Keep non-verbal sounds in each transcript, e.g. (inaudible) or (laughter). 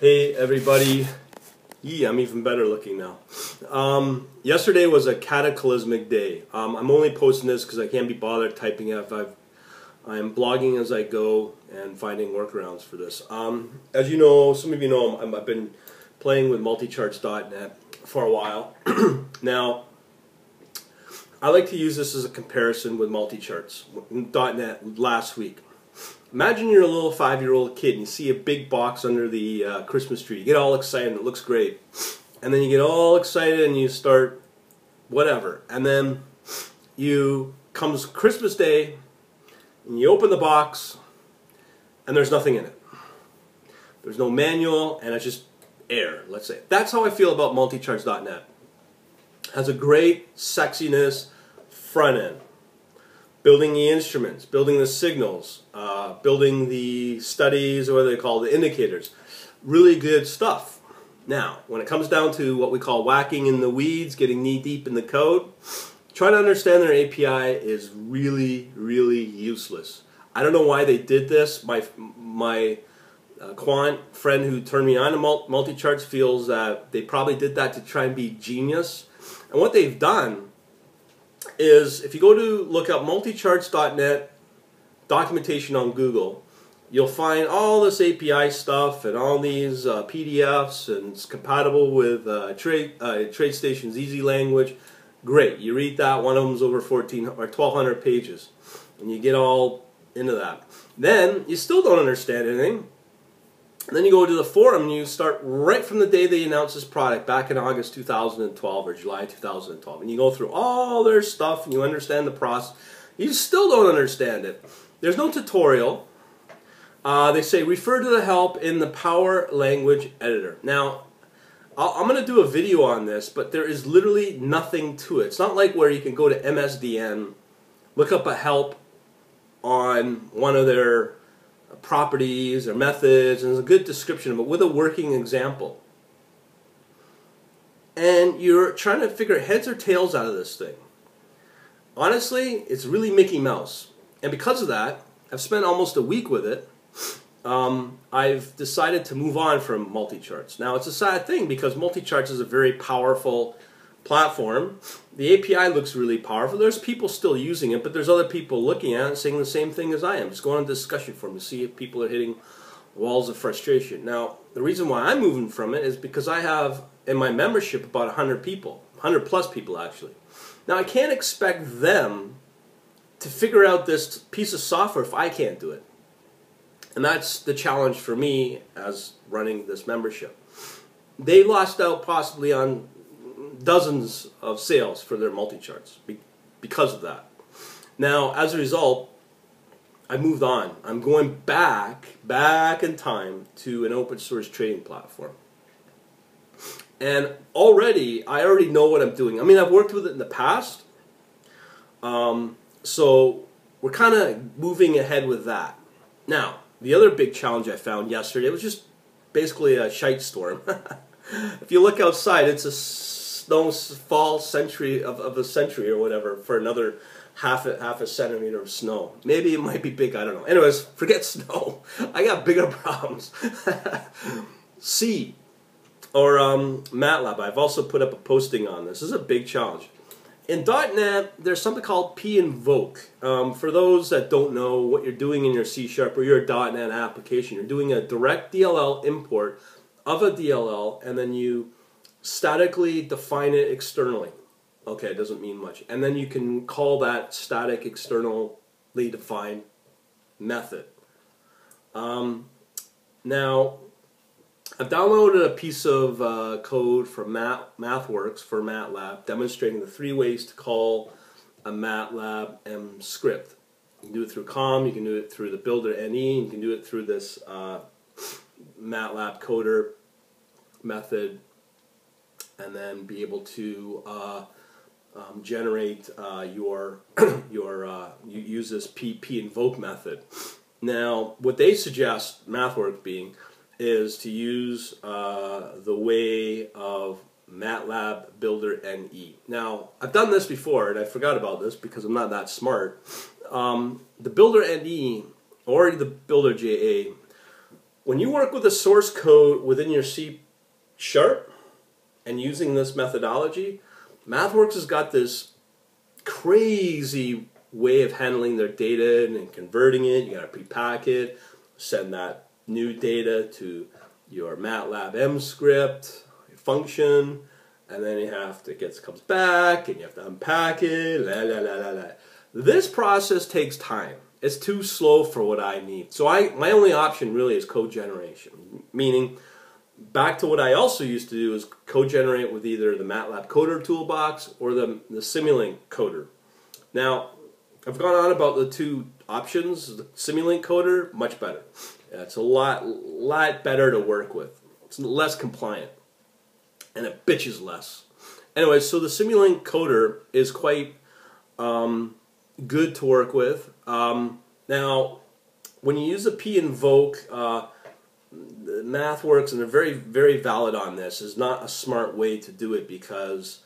Hey everybody. Yee, I'm even better looking now. Um, yesterday was a cataclysmic day. Um, I'm only posting this because I can't be bothered typing it. I've, I'm blogging as I go and finding workarounds for this. Um, as you know, some of you know, i have been playing with multicharts.net for a while. (clears throat) now, I like to use this as a comparison with multicharts.net last week. Imagine you're a little five-year-old kid and you see a big box under the uh, Christmas tree. You get all excited. It looks great. And then you get all excited and you start whatever. And then you comes Christmas Day and you open the box and there's nothing in it. There's no manual and it's just air, let's say. That's how I feel about multicharts.net. Has a great sexiness front end building the instruments, building the signals, uh, building the studies, or what they call the indicators. Really good stuff. Now, when it comes down to what we call whacking in the weeds, getting knee deep in the code, trying to understand their API is really, really useless. I don't know why they did this. My my uh, quant friend who turned me on to multi-charts feels that they probably did that to try and be genius. And what they've done is if you go to look up multicharts.net documentation on Google, you'll find all this API stuff and all these uh, PDFs and it's compatible with uh, trade uh, TradeStation's EasyLanguage. Great, you read that. One of them's over 14 or 1,200 pages, and you get all into that. Then you still don't understand anything. Then you go to the forum and you start right from the day they announced this product back in August 2012 or July 2012. And you go through all their stuff and you understand the process. You still don't understand it. There's no tutorial. Uh, they say refer to the help in the Power Language Editor. Now, i am going to do a video on this, but there is literally nothing to it. It's not like where you can go to MSDN, look up a help on one of their properties or methods, and there's a good description of it with a working example. And you're trying to figure heads or tails out of this thing. Honestly, it's really Mickey Mouse. And because of that, I've spent almost a week with it. Um, I've decided to move on from multi-charts. Now, it's a sad thing because multi-charts is a very powerful platform. The API looks really powerful. There's people still using it, but there's other people looking at it saying the same thing as I am. Just going on a discussion forum to see if people are hitting walls of frustration. Now, the reason why I'm moving from it is because I have in my membership about 100 people, 100 plus people actually. Now, I can't expect them to figure out this piece of software if I can't do it. And that's the challenge for me as running this membership. They lost out possibly on dozens of sales for their multi-charts because of that. Now, as a result, I moved on. I'm going back, back in time to an open source trading platform. And already, I already know what I'm doing. I mean, I've worked with it in the past. Um, so we're kind of moving ahead with that. Now, the other big challenge I found yesterday was just basically a shite storm. (laughs) if you look outside, it's a snow fall century of, of a century or whatever for another half a, half a centimeter of snow. Maybe it might be big, I don't know. Anyways, (laughs) forget snow. I got bigger (laughs) problems. (laughs) C or um, MATLAB. I've also put up a posting on this. This is a big challenge. In .NET, there's something called pinvoke. Um, for those that don't know what you're doing in your C Sharp or your .NET application, you're doing a direct DLL import of a DLL, and then you statically define it externally. Okay, it doesn't mean much. And then you can call that static externally defined method. Um, now, I've downloaded a piece of uh, code from Math, MathWorks for MATLAB demonstrating the three ways to call a MATLAB M script. You can do it through COM, you can do it through the Builder NE, you can do it through this uh, MATLAB coder method and then be able to uh, um, generate uh, your (clears throat) your uh, you use this pinvoke method. Now, what they suggest, MathWorks being, is to use uh, the way of MATLAB Builder NE. Now, I've done this before, and I forgot about this because I'm not that smart. Um, the Builder NE or the Builder JA when you work with a source code within your C sharp and using this methodology, MathWorks has got this crazy way of handling their data and converting it. You got to pre-pack it, send that new data to your MATLAB M script function, and then you have to get comes back and you have to unpack it. La la la la la. This process takes time. It's too slow for what I need. So I my only option really is code generation, meaning back to what I also used to do is code generate with either the MATLAB Coder toolbox or the, the Simulink Coder. Now, I've gone on about the two options. The Simulink Coder, much better. It's a lot, lot better to work with. It's less compliant, and it bitches less. Anyway, so the Simulink Coder is quite um, good to work with. Um, now, when you use a p invoke, uh, MathWorks, and they're very, very valid on this, is not a smart way to do it because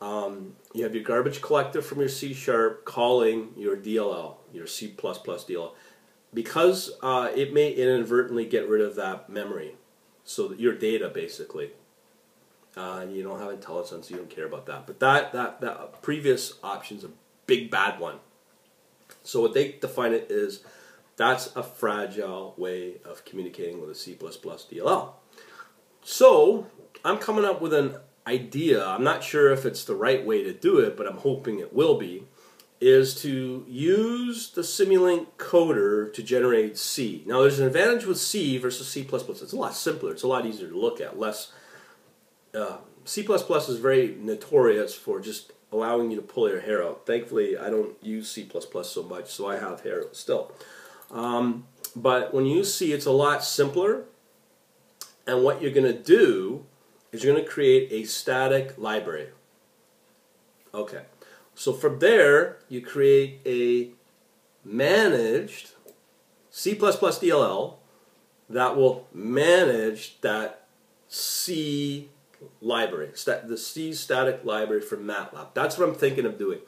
um, you have your garbage collector from your C sharp calling your DLL, your C++ DLL, because uh, it may inadvertently get rid of that memory, so that your data basically. Uh, you don't have IntelliSense, you don't care about that. But that, that, that previous option is a big bad one. So what they define it is that's a fragile way of communicating with a C++ DLL. So I'm coming up with an idea. I'm not sure if it's the right way to do it, but I'm hoping it will be. Is to use the Simulink coder to generate C. Now, there's an advantage with C versus C++. It's a lot simpler. It's a lot easier to look at. Less. Uh, C++ is very notorious for just allowing you to pull your hair out. Thankfully, I don't use C++ so much, so I have hair still. Um, but when you see it's a lot simpler, and what you're going to do is you're going to create a static library. Okay, so from there, you create a managed C++ DLL that will manage that C library, the C static library from MATLAB. That's what I'm thinking of doing.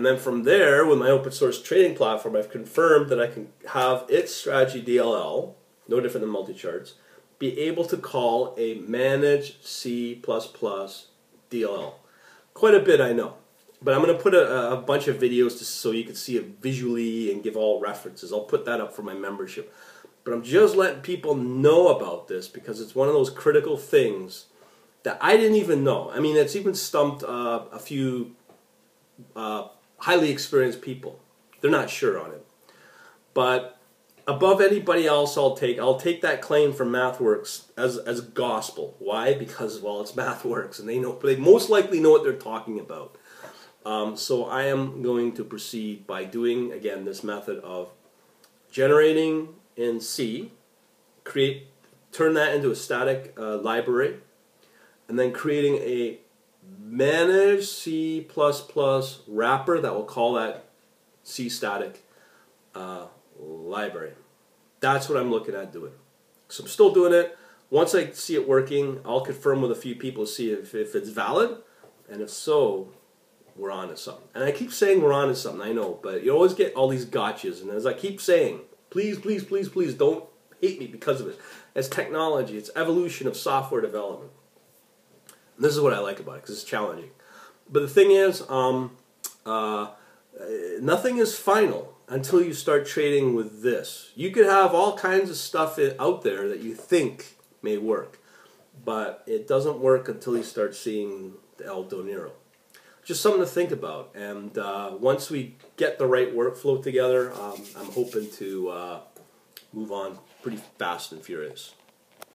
And then from there, with my open source trading platform, I've confirmed that I can have its strategy DLL, no different than multi-charts, be able to call a managed C++ DLL. Quite a bit, I know. But I'm going to put a, a bunch of videos to, so you can see it visually and give all references. I'll put that up for my membership. But I'm just letting people know about this because it's one of those critical things that I didn't even know. I mean, it's even stumped uh, a few uh, highly experienced people. They're not sure on it. But above anybody else I'll take, I'll take that claim from MathWorks as, as gospel. Why? Because, well, it's (laughs) MathWorks and they know, they most likely know what they're talking about. Um, so I am going to proceed by doing, again, this method of generating in C, create, turn that into a static uh, library, and then creating a manage C++ wrapper that will call that C static uh, library. That's what I'm looking at doing. So I'm still doing it. Once I see it working, I'll confirm with a few people to see if, if it's valid, and if so, we're on to something. And I keep saying we're on to something, I know, but you always get all these gotchas, and as I keep saying, please, please, please, please don't hate me because of it. It's technology, it's evolution of software development. This is what I like about it because it's challenging. But the thing is, um, uh, nothing is final until you start trading with this. You could have all kinds of stuff out there that you think may work, but it doesn't work until you start seeing the El Dinero. Just something to think about. And uh, once we get the right workflow together, um, I'm hoping to uh, move on pretty fast and furious.